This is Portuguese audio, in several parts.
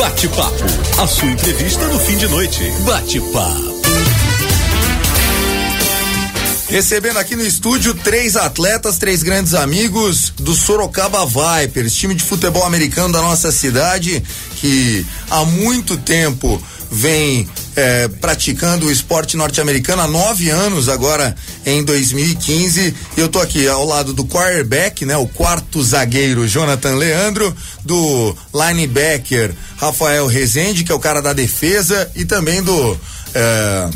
Bate-papo, a sua entrevista no fim de noite. Bate-papo. Recebendo aqui no estúdio três atletas, três grandes amigos do Sorocaba Vipers, time de futebol americano da nossa cidade, que há muito tempo vem é, praticando o esporte norte-americano há nove anos, agora em 2015. Eu tô aqui ao lado do quarterback, né? O quarto zagueiro Jonathan Leandro, do linebacker Rafael Rezende, que é o cara da defesa, e também do. É,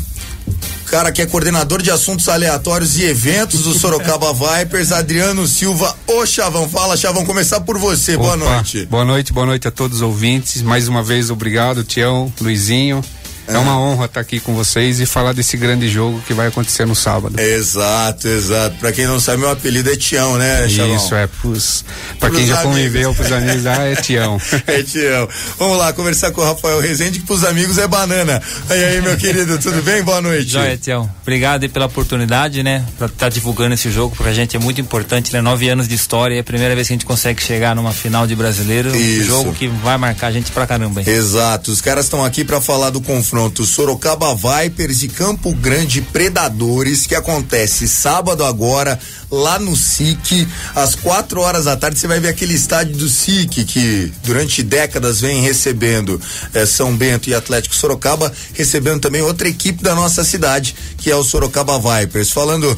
cara que é coordenador de assuntos aleatórios e eventos do Sorocaba Vipers, Adriano Silva. Ô Chavão, fala Chavão, começar por você, Opa, boa noite. Boa noite, boa noite a todos os ouvintes. Mais uma vez, obrigado, Tião, Luizinho. É uma honra estar aqui com vocês e falar desse grande jogo que vai acontecer no sábado. Exato, exato. Pra quem não sabe, meu apelido é Tião, né, Chavão? Isso, é. Pros quem já amigos. conviveu, pros amigos, ah, é Tião. É Tião. Vamos lá conversar com o Rafael Rezende, que pros amigos é banana. E aí, meu querido, tudo bem? Boa noite. Joia, Tião. Obrigado aí pela oportunidade, né? Pra estar divulgando esse jogo, pra gente é muito importante, né? Nove anos de história, é a primeira vez que a gente consegue chegar numa final de brasileiro. Isso. Um jogo que vai marcar a gente pra caramba, hein? Exato, os caras estão aqui para falar do confronto Sorocaba Vipers e Campo Grande Predadores que acontece sábado agora lá no SIC. Às quatro horas da tarde você vai ver aquele estádio do SIC que durante décadas vem recebendo eh, São Bento e Atlético Sorocaba recebendo também outra equipe da nossa cidade que é o Sorocaba Vipers. Falando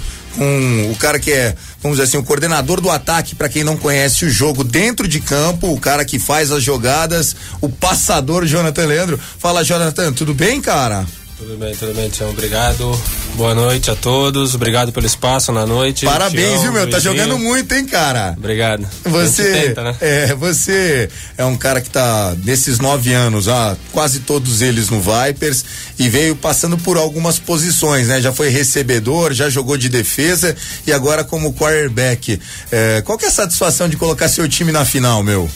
o cara que é, vamos dizer assim, o coordenador do ataque, para quem não conhece o jogo dentro de campo, o cara que faz as jogadas, o passador Jonathan Leandro. Fala, Jonathan, tudo bem, cara? Tudo bem, tudo bem, Tião. Obrigado. Boa noite a todos. Obrigado pelo espaço na noite. Parabéns, Tião, viu, meu? Tá Luizinho. jogando muito, hein, cara? Obrigado. Você, tenta, né? é, você é um cara que tá nesses nove anos, ah, quase todos eles no Vipers e veio passando por algumas posições, né? Já foi recebedor, já jogou de defesa e agora como quarterback. É, qual que é a satisfação de colocar seu time na final, meu?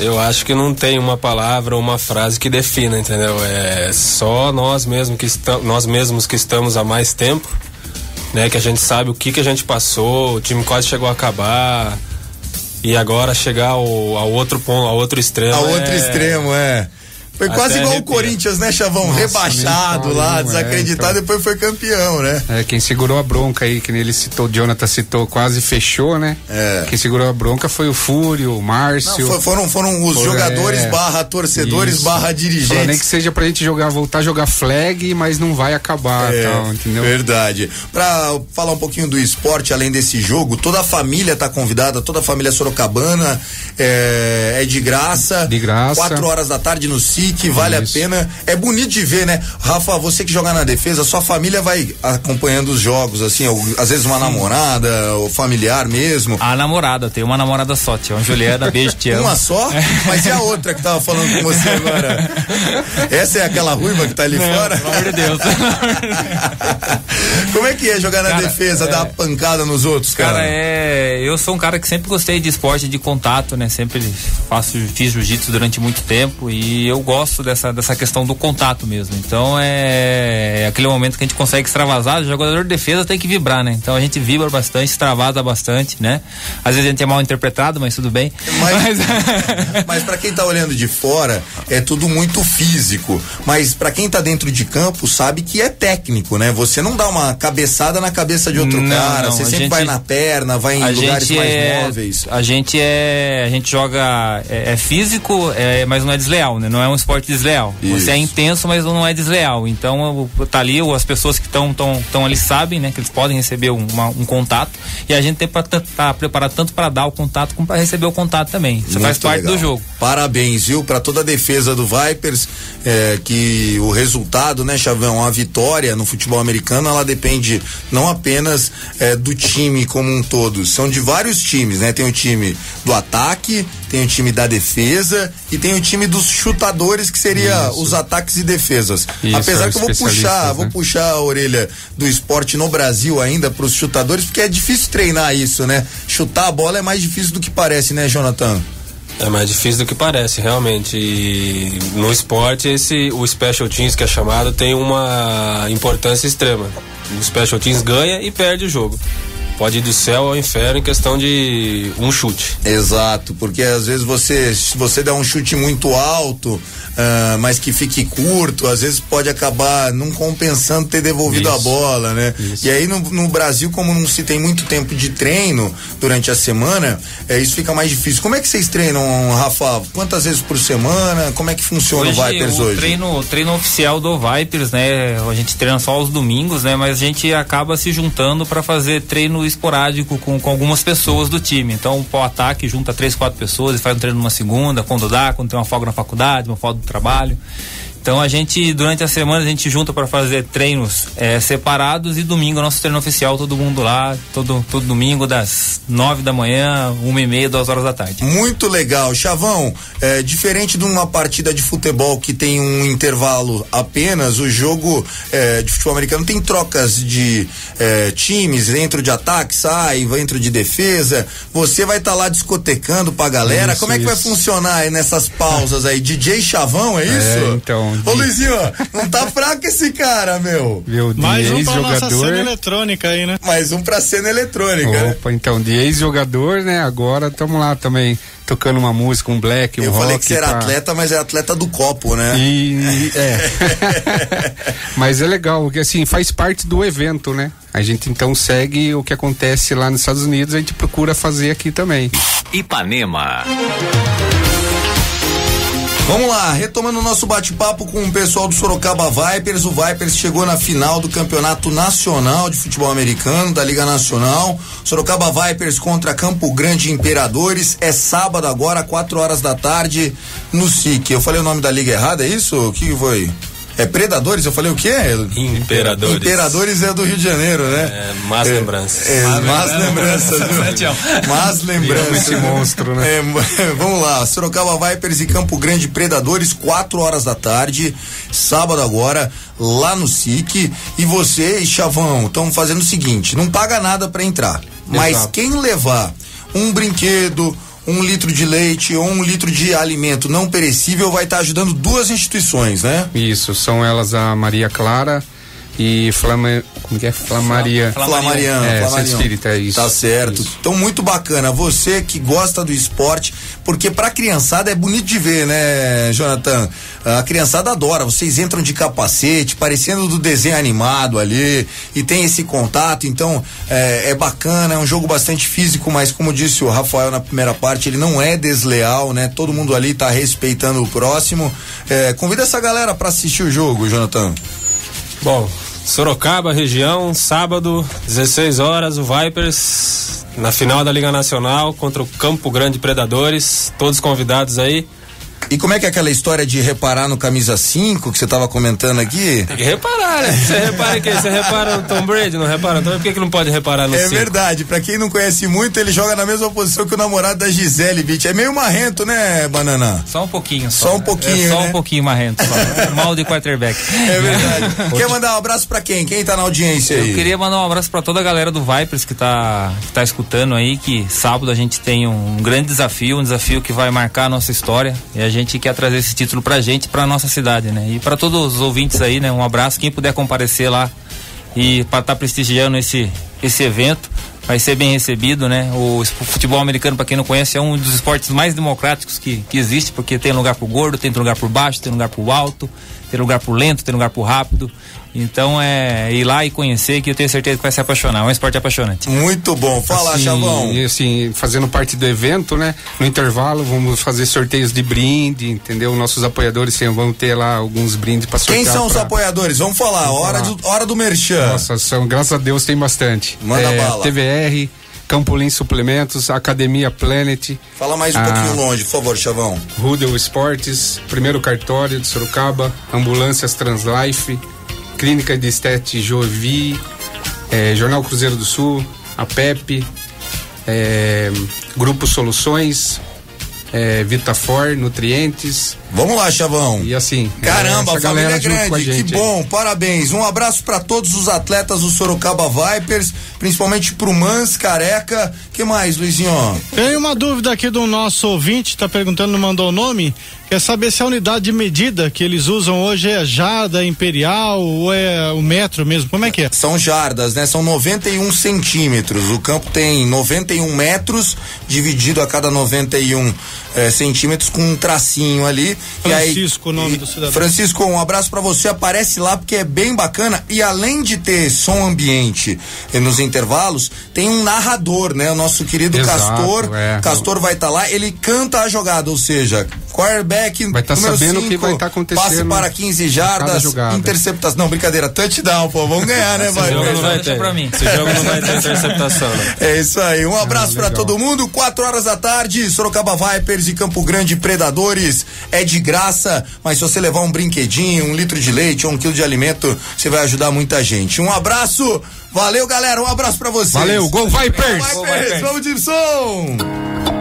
Eu acho que não tem uma palavra ou uma frase que defina, entendeu? É só nós mesmos que estamos, nós mesmos que estamos há mais tempo, né? Que a gente sabe o que que a gente passou, o time quase chegou a acabar e agora chegar ao, ao outro ponto, ao outro extremo. A é- outro extremo, é. Foi Até quase igual o. Corinthians, né, Chavão? Nossa, Rebaixado lá, fala, desacreditado, é, então. depois foi campeão, né? É, quem segurou a bronca aí, que ele citou, o Jonathan citou, quase fechou, né? É. Quem segurou a bronca foi o Fúrio, o Não, Márcio. foi- foram, foram os jogadores é. barra torcedores Isso. barra Falou, dirigentes. nem que seja pra gente jogar, voltar a jogar flag, mas não vai acabar, É, tal, entendeu? Verdade. Pra falar um pouquinho do esporte, além desse jogo, toda a família tá convidada, toda a família sorocabana, é, é de graça. De graça. Quatro horas da tarde no SIC, vale Isso. a pena. É bonito de ver, né? Rafa, você que joga na defesa, sua família vai acompanhando os jogos, assim, ou, às vezes uma namorada, ou familiar mesmo. A namorada, tenho uma namorada só, Tião. Juliana, beijo, te amo. Uma só? Mas e a outra que tava falando com você agora? Essa é aquela ruiva que tá ali Não, fora? pelo amor de Deus. Como é que é jogar na Cara, defesa, é- dar pancada nos outros, cara? Cara, é. Eu sou um cara que sempre gostei de esporte de contato, né? Sempre faço, fiz jiu-jitsu durante muito tempo e eu gosto dessa, dessa questão do contato mesmo. Então é, é aquele momento que a gente consegue extravasar. O jogador de defesa tem que vibrar, né? Então a gente vibra bastante, extravasa bastante, né? Às vezes a gente é mal interpretado, mas tudo bem. Mas, mas para quem tá olhando de fora, é tudo muito físico. Mas para quem tá dentro de campo, sabe que é técnico, né? Você não dá uma cabeçada na cabeça de outro Não, cara, não, você sempre gente- vai na perna, vai em lugares mais é, móveis. A gente é. A gente joga. É, é físico, é, mas não é desleal, né? Não é um esporte desleal. Isso. Você é intenso, mas não é desleal. Então, tá ali, as pessoas que estão tão, tão ali sabem, né? Que eles podem receber um, uma- um contato. E a gente tem para estar preparado tanto para dar o contato como para receber o contato também. Isso faz Muito parte legal. do jogo. Parabéns, viu, para toda a defesa do Vipers, é, que o resultado, né, Chavão, a vitória no futebol americano, ela depende não apenas é, do time como um todo, são de vários times, né? Tem o time do ataque, tem o time da defesa e tem o time dos chutadores, que seria os ataques e defesas. Isso, Apesar é que eu vou puxar, especialistas, vou né? puxar a orelha do esporte no Brasil ainda para os chutadores, porque é difícil treinar isso, né? Chutar a bola é mais difícil do que parece, né, Jonathan? É mais difícil do que parece, realmente. E no esporte, esse, o Special Teams, que é chamado, tem uma importância extrema. O Special Teams ganha e perde o jogo. Pode ir do céu ao inferno em questão de um chute. Exato, porque às vezes você, se você der um chute muito alto, uh, mas que fique curto, às vezes pode acabar não compensando ter devolvido Isso. a bola, né? Isso. E aí no, no, Brasil, como não se tem muito tempo de treino durante a semana, é, isso fica mais difícil. Como é que vocês treinam, Rafa? Quantas vezes por semana? Como é que funciona hoje, o Vipers o hoje? Treino, treino oficial do Vipers, né? A gente treina só aos domingos, né? Mas a gente acaba se juntando para fazer treino esporádico com, com algumas pessoas do time. Então, o ataque junta três, quatro pessoas e faz um treino numa segunda, quando dá, quando tem uma folga na faculdade, uma folga do trabalho. Então a gente, durante a semana, a gente junta para fazer treinos é, separados e domingo é nosso treino oficial, todo mundo lá, todo, todo domingo, das nove da manhã, uma e meia, duas horas da tarde. Muito legal. Chavão, é, diferente de uma partida de futebol que tem um intervalo apenas, o jogo é, de futebol americano tem trocas de é, times, dentro de ataque, sai, dentro de defesa. Você vai estar tá lá discotecando pra galera. Isso, Como é que isso. vai funcionar aí nessas pausas aí? DJ Chavão, é, é isso? Ô Luizinho, não tá fraco esse cara, meu. Meu Mais um pra jogador. nossa cena eletrônica aí, né? Mais um pra cena eletrônica. Né? Opa, né? então, de ex-jogador, né? Agora estamos lá também tocando uma música, um black, um Eu rock. Eu falei que você era pra... atleta, mas é atleta do copo, né? E, é. mas é legal, porque assim, faz parte do evento, né? A gente então segue o que acontece lá nos Estados Unidos, a gente procura fazer aqui também. Ipanema. Vamos lá, retomando o nosso bate-papo com o pessoal do Sorocaba Vipers. O Vipers chegou na final do Campeonato Nacional de Futebol Americano da Liga Nacional. Sorocaba Vipers contra Campo Grande Imperadores. É sábado agora, 4 horas da tarde, no SIC. Eu falei o nome da liga errado, é isso? O que foi? É Predadores? Eu falei o quê? Imperadores. Imperadores é do Rio de Janeiro, né? É, más é, lembranças. É, más lembranças. más lembranças. Esse monstro, né? É, vamos lá, Sorocaba Vipers e Campo Grande Predadores, 4 horas da tarde, sábado agora, lá no SIC. E você e Chavão estão fazendo o seguinte: não paga nada para entrar. Mas Exato. quem levar um brinquedo, um litro de leite ou um litro de alimento não perecível vai estar tá ajudando duas instituições, né? Isso, são elas a Maria Clara e Flama, como que é? Flamaria. Flamariano. É, Flamariano. Espírita, é isso. Tá certo. Isso. Então, muito bacana. Você que gosta do esporte, porque pra criançada é bonito de ver, né, Jonathan? A criançada adora. Vocês entram de capacete, parecendo do desenho animado ali, e tem esse contato. Então, é, é bacana. É um jogo bastante físico, mas como disse o Rafael na primeira parte, ele não é desleal, né? Todo mundo ali tá respeitando o próximo. É, convida essa galera para assistir o jogo, Jonathan. Bom, Sorocaba, região, sábado, 16 horas, o Vipers na final da Liga Nacional contra o Campo Grande Predadores. Todos convidados aí. E como é que é aquela história de reparar no camisa 5 que você estava comentando aqui? Tem que reparar, né? Você repara que você repara no Tom Brady, não repara? Então por que, que não pode reparar no 5? É cinco? verdade, pra quem não conhece muito, ele joga na mesma posição que o namorado da Gisele, Beach. É meio marrento, né, Banana? Só um pouquinho. Só, só um pouquinho. É só né? um pouquinho marrento. Só. Mal de quarterback. É verdade. Quer mandar um abraço pra quem? Quem tá na audiência aí? Eu queria mandar um abraço pra toda a galera do Vipers que tá, que tá escutando aí, que sábado a gente tem um grande desafio, um desafio que vai marcar a nossa história. E a gente quer trazer esse título pra gente, pra nossa cidade, né? E para todos os ouvintes aí, né? Um abraço, quem puder comparecer lá e para estar tá prestigiando esse esse evento, vai ser bem recebido, né? O futebol americano, para quem não conhece, é um dos esportes mais democráticos que, que existe, porque tem lugar pro gordo, tem lugar por baixo, tem lugar pro alto, tem lugar pro lento, tem lugar pro rápido. Então é ir lá e conhecer que eu tenho certeza que vai se apaixonar. É um esporte apaixonante. Muito bom. Fala, assim, Chavão. E assim, fazendo parte do evento, né? No intervalo vamos fazer sorteios de brinde, entendeu? Nossos apoiadores vão ter lá alguns brindes para sortear. Quem são pra... os apoiadores? Vamos falar. Vamos hora, falar. Do, hora do merchan. Nossa, são, graças a Deus tem bastante. Manda é, bala. TVR, Campolim Suplementos, Academia Planet. Fala mais um a... pouquinho longe, por favor, Chavão. Rudel Esportes, Primeiro Cartório de Sorocaba, Ambulâncias Translife, Clínica de Estética Jovi, é, Jornal Cruzeiro do Sul, a PEP, é, Grupo Soluções, é, Vitafor, nutrientes. Vamos lá, Chavão. E assim. Caramba, a família é grande. Que bom, parabéns. Um abraço para todos os atletas do Sorocaba Vipers, principalmente pro Mans Careca. que mais, Luizinho? Tem uma dúvida aqui do nosso ouvinte, tá perguntando, não mandou o nome. Quer saber se a unidade de medida que eles usam hoje é jarda, imperial ou é o metro mesmo? Como é que é? São jardas, né? São 91 centímetros. O campo tem 91 metros, dividido a cada 91 é, centímetros com um tracinho ali. Francisco, aí, o nome do cidadão. Francisco, um abraço para você. Aparece lá porque é bem bacana. E além de ter som ambiente eh, nos intervalos, tem um narrador, né? O nosso querido Exato, Castor. É. Castor vai estar tá lá, ele canta a jogada, ou seja, quarterback vai estar tá sabendo o que vai estar tá acontecendo. Passe para 15 jardas, interceptação. Não, brincadeira, touchdown, pô. Vamos ganhar, né, vai? Esse jogo não vai ter. Pra mim. Esse jogo não vai ter interceptação, né? É isso aí. Um abraço ah, para todo mundo. 4 horas da tarde, Sorocaba Vipers e Campo Grande Predadores. É de graça, mas se você levar um brinquedinho, um litro de leite ou um quilo de alimento, você vai ajudar muita gente. Um abraço. Valeu, galera. Um abraço para vocês. Valeu, Gol Vipers. Gol Vipers. Vamos, Gibson.